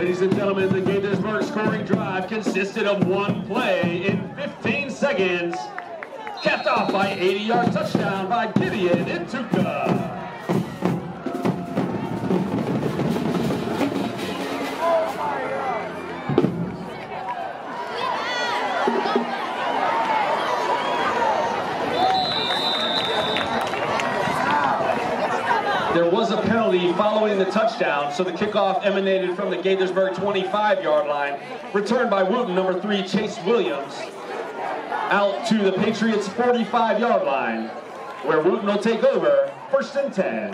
Ladies and gentlemen, the Gaithersburg scoring drive consisted of one play in 15 seconds, capped off by 80-yard touchdown by Gideon Intuka. There was a penalty following the touchdown, so the kickoff emanated from the Gaithersburg 25-yard line, returned by Wootton, number three, Chase Williams, out to the Patriots 45-yard line, where Wootton will take over first and 10.